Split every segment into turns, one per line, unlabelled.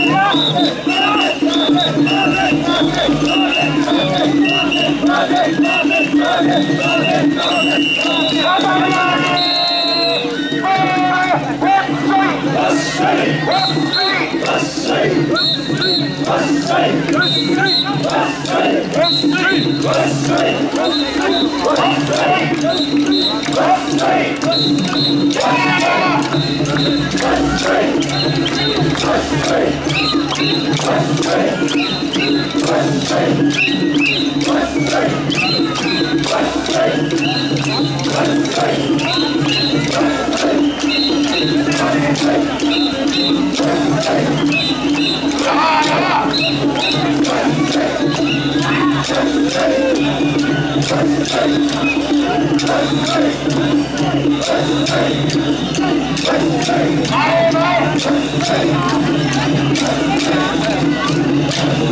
Let's go! Hey!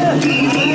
Thank you.